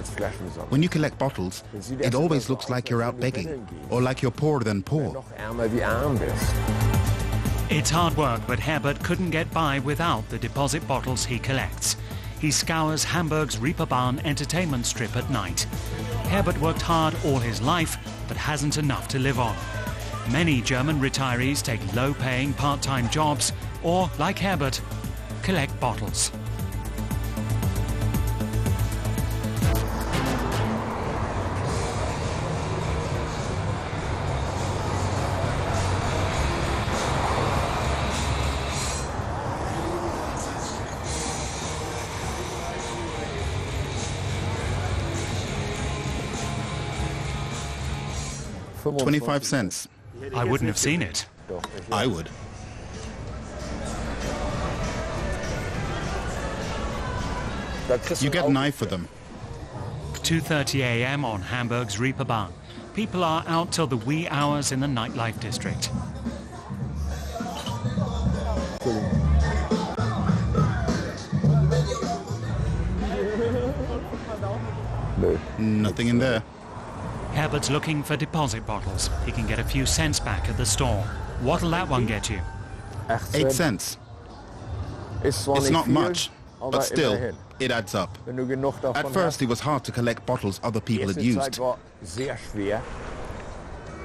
jetzt Flaschen sammeln. When you collect bottles, it always looks like you're out begging, or like you're poorer than poor. Noch ärmer wie arm bist. It's hard work, but Herbert couldn't get by without the deposit bottles he collects. He scours Hamburg's Reeperbahn entertainment strip at night. Herbert worked hard all his life, but hasn't enough to live on. Many German retirees take low-paying part-time jobs or, like Herbert, collect bottles. Twenty-five cents. I wouldn't have seen it. I would. You get auch- an eye for them. 2:30 a.m. on Hamburg's Reeperbahn. People are out till the wee hours in the nightlife district. Nothing in there. Herbert's looking for deposit bottles. He can get a few cents back at the store. What'll that one get you? Eight cents. It's not much, but still, it adds up. Wenn du genug davon At first, it was hard to collect bottles other people had used. sehr schwer,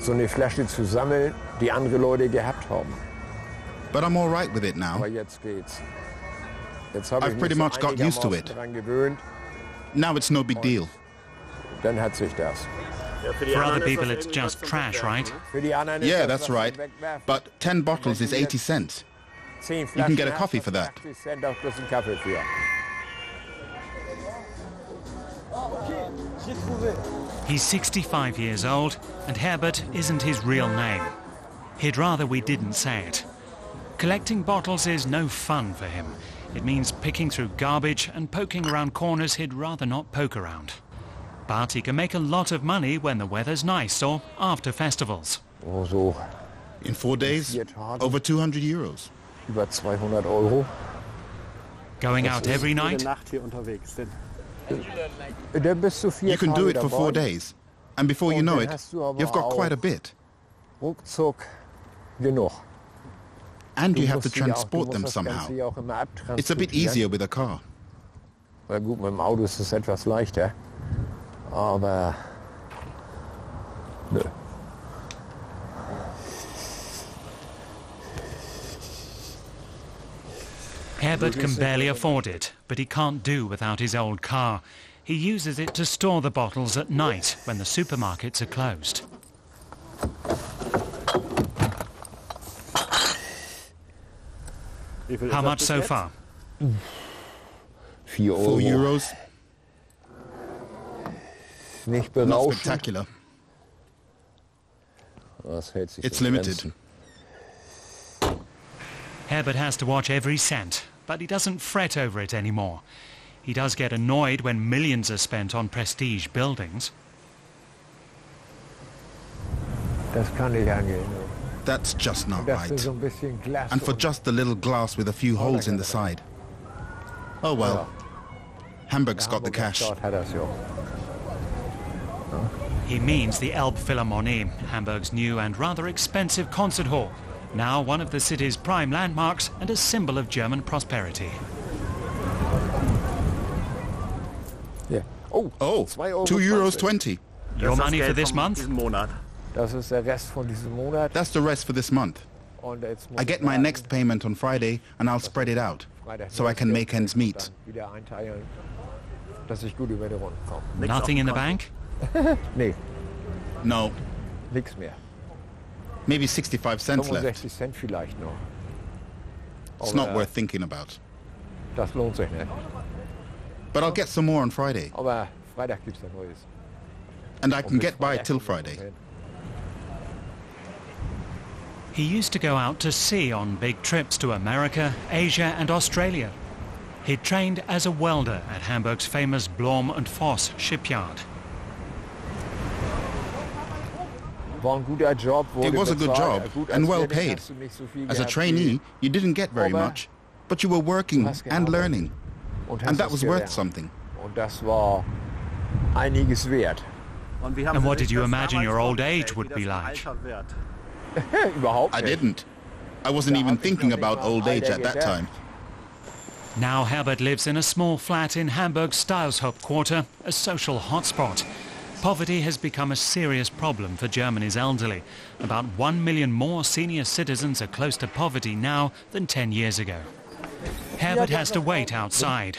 so eine Flasche zu sammeln, die andere Leute gehabt haben. But I'm all right with it now. Aber jetzt geht's. Jetzt habe I've pretty much got used to it. Now it's no big deal. Dann hat sich das. For other people, it's just trash, right? Für die anderen ist Yeah, that's right. But 10 bottles is 80 cents. You can get a coffee for that. du 80 Cent auch bloß einen Kaffee für. He's 65 years old, and Herbert isn't his real name. He'd rather we didn't say it. Collecting bottles is no fun for him. It means picking through garbage and poking around corners he'd rather not poke around. But he can make a lot of money when the weather's nice or after festivals. Oh, In four days, over 200 euros. über 200 Euro. Going out every night? Nacht hier unterwegs sind. Dann äh, bist du vier You can do it for four days. And before you know it, hast du aber you've got quite a bit. And you have to musst die ja auch- du transport them somehow. Ganze ja auch immer abtransportieren. It's a bit easier with a car. Na gut, mit dem Auto ist es etwas leichter. Aber nö. Herbert can barely afford it, but he can't do without his old car. He uses it to store the bottles at night when the supermarkets are closed. How much so far? Vier Four euros. Nicht Not berauschend. spectacular. Das hält sich It's limited. Grenzen. Herbert has to watch every cent, but he doesn't fret over it anymore. He does get annoyed when millions are spent on prestige buildings. Das kann nicht angehen. That's just not Dass right. so ein bisschen Glas And for just a little glass with a few holes in the side. Oh well. Hamburg's got the Hamburger cash. Staat hat das ja. He means the Elbphilharmonie, Hamburg's new and rather expensive concert hall, now one of the city's prime landmarks and a symbol of German prosperity. Ja. Oh, Oh, 2 euros 20. Your Das ist das money for this month? diesen Monat. Das Rest von diesem Monat. That's the rest for this month. Und jetzt muss I get my next payment on Friday and I'll spread it out so I can make ends meet. dann Wieder einteilen, dass ich gut über die Runde komme. Nix Nothing in the bank? Nee, No, nix mehr. maybe 65 cents left. 65 Cent vielleicht noch. It's Aber not worth thinking about. Das lohnt sich nicht. But I'll get some more on Friday Aber Freitag gibt's ja Neues. and I can get by till kommen wir noch Friday. He used to go out to sea on big trips to America, Asia and Australia. He trained as a welder at Hamburg's famous Blohm and Voss shipyard. War ein guter Job. It was a good job and well paid. hast du nicht so viel As a trainee, you didn't get very much, but you were working and learning, and that was worth something. Und das war einiges wert. And what did you imagine your old age would be like? I didn't. I wasn't even thinking about old age at that time. Now Herbert lives in a small flat in Hamburg's Steilshoop quarter, a social hotspot. Poverty has become a serious problem for Germany's elderly. About one million more senior citizens are close to poverty now than 10 years ago. Herbert has to wait outside.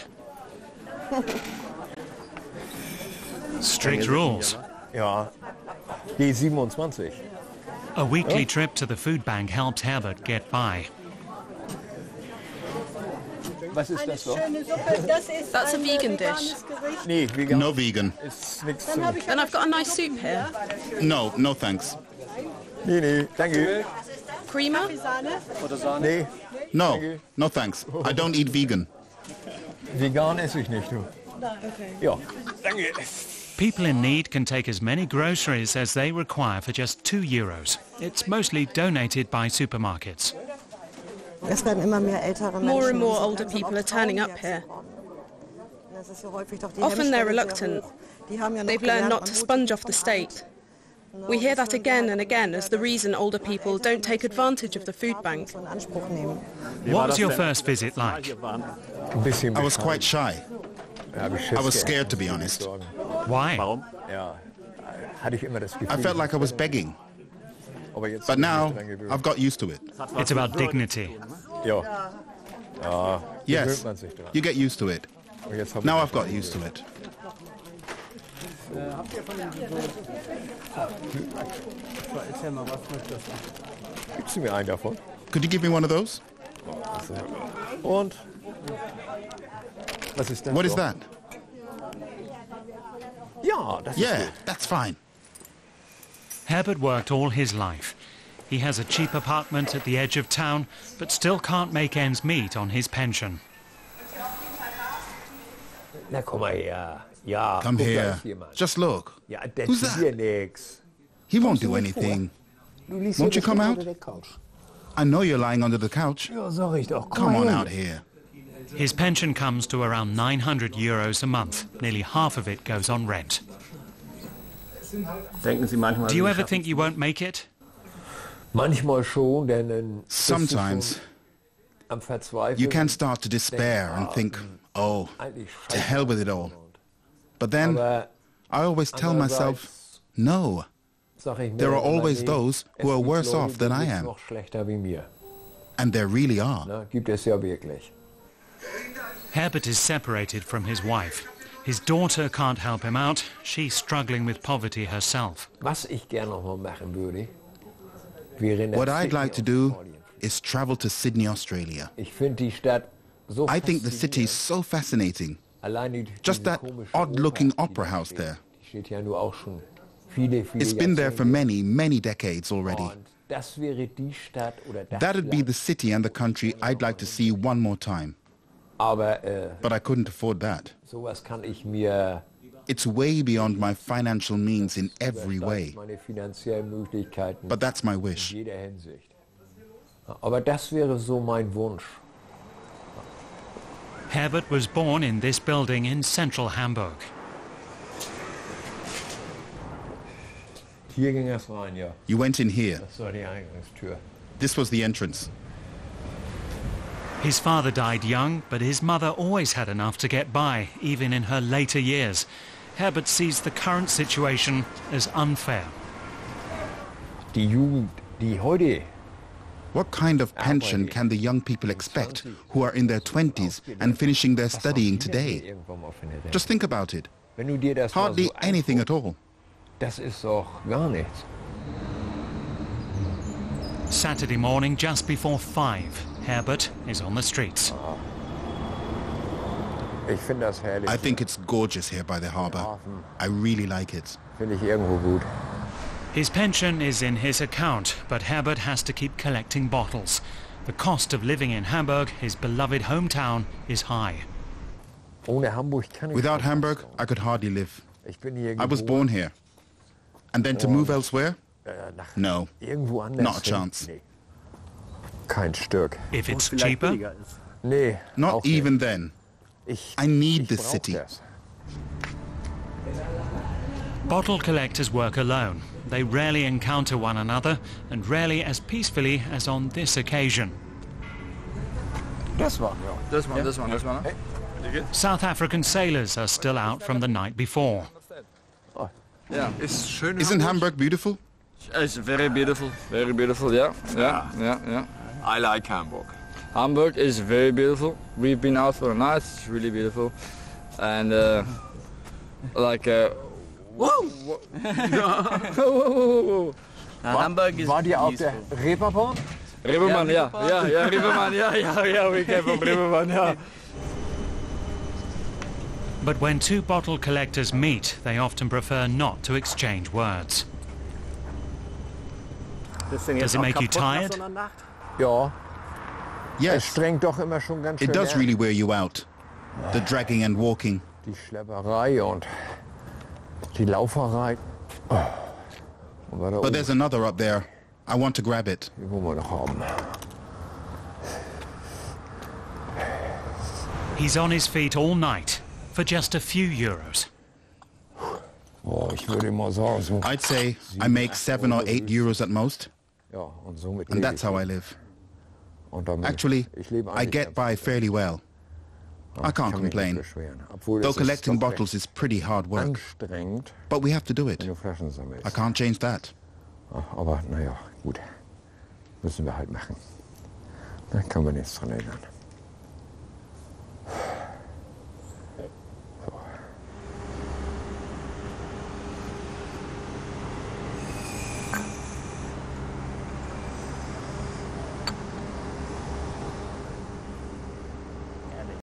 Strict rules. A weekly trip to the food bank helps Herbert get by. Was ist das so? That's a vegan dish. Nee, vegan No vegan. ist. And I've got a nice soup here. No, no thanks. Nee, nee, danke. Creamer? Nee, No, no thanks. I don't eat vegan. vegan esse ich nicht, du. Ja, danke. People in need can take as many groceries as they require for just two euros. It's mostly donated by supermarkets. Es werden immer mehr ältere More and more older people are turning up here. Das ist ja häufig doch die Often they're reluctant. hoch. Die haben ja noch They've learned not to sponge off the state. We hear that again and again as the reason older people don't take advantage of the food bank. so in Anspruch nehmen. What was your first visit like? I was quite shy. Ja, hab ich Schiss I was scared, to be honest. Why? Ja, hatte ich immer das Gefühl. I felt like I was begging. Aber jetzt But now. I've got used to it. It's about dignity. Ja. Ah. Ja, Yes, gewöhnt man sich dran. you get used to it. Und jetzt hab ich Now I've got used to it. gewöhnt. Gibst du mir einen davon? Could you give me one of those? Und? Was ist das? What is that? Ja, Yeah, that's fine. Herbert worked all his life. He has a cheap apartment at the edge of town, but still can't make ends meet on his pension. Na, komm mal her. Ja, Come here. Just look. Who's that? He won't do anything. Won't you come out? unter der Couch. I know you're lying under the couch. Ja, sag ich doch. Come on out here. His pension comes to around 900 euros a month. Nearly half of it goes on rent. Denken Sie manchmal, Do you ever think you won't make it? Manchmal schon, denn dann bist du Sometimes schon am Verzweifeln. you can start to despair and think, oh, to hell with it all. But then I always tell myself, no, sag ich mir there are always those who are worse off than I am. noch schlechter wie mir. and there really are. Ne? Gibt es ja wirklich. Herbert is separated from his wife. His daughter can't help him out. She's struggling with poverty herself. Was ich gerne noch mal machen würde, wäre nach What I'd like to do is travel to Sydney, Australia. Ich finde die Stadt so I think the city is so fascinating. Just that odd-looking opera house there. Die steht ja nur auch schon viele, viele It's been there for many, many decades already. Und das wäre die Stadt oder das That'd be the city and the country I'd like to see one more time. Aber äh, But I couldn't afford that. sowas kann ich mir It's way beyond my financial means in every way. meine finanziellen Möglichkeiten But that's my wish. jeder Hinsicht. Aber das wäre so mein Wunsch. Herbert was born in this building in central Hamburg. Hier ging es rein, ja. You went in here. Das war die Eingangstür. This was the entrance. His father died young, but his mother always had enough to get by, even in her later years. Herbert sees the current situation as unfair. Die Jugend, die heute What kind of ah, pension can the young people expect who are in their 20s and finishing their studying today? irgendwann mal für eine Rente. Just think about it. Wenn du dir das mal Hardly anything at all. Das ist doch gar nichts. Saturday morning, just before five, Herbert is on the streets. Ich finde das herrlich. I think it's gorgeous here by the harbour. I really like it. Finde ich irgendwo gut. His pension is in his account, but Herbert has to keep collecting bottles. The cost of living in Hamburg, his beloved hometown, is high. Ohne Hamburg kann ich Without Hamburg. I could hardly live. Ich bin hier I was born here. And then to oh. move elsewhere? No. Not a chance. Nee. Kein Stück. If it's cheaper. Nee. Not auch nicht. even then. Ich, I need ich this city. Das. Bottle collectors work alone. They rarely encounter one another and rarely as peacefully as on this occasion. This one, this one, this one, this one. South African sailors are still out from the night before. Oh. Yeah, Isn't Hamburg beautiful? it's very beautiful, very beautiful. Yeah, yeah, yeah, yeah. I like Hamburg. Hamburg is very beautiful. We've been out for a night. It's really beautiful, and uh, like. Uh, whoa! Hamburg is Wart ihr auf der Reeperbahn? Riverman, yeah, yeah, yeah, Riverman, yeah, yeah, yeah. We came from Riverman, yeah. But when two bottle collectors meet, they often prefer not to exchange words. Does it make you tired? Ja, Yes, strengt doch immer schon ganz schön it does really wear you out. The dragging and walking. Die Schlepperei und die Lauferei. Und weiter But there's another up there. I want to grab it. die wollen wir noch haben. He's on his feet all night for just a few euros. Oh, ich würde mal sagen, so, I'd say I make seven or eight euros at most, ja, und somit and that's how I live. Actually, I get by fairly well. I can't kann mich nicht complain. Though collecting bottles is pretty hard work. But we have to do it. wenn du Flaschen sammelst. I can't change that. Aber naja, gut. Müssen wir halt machen. Da kann man nichts dran ändern.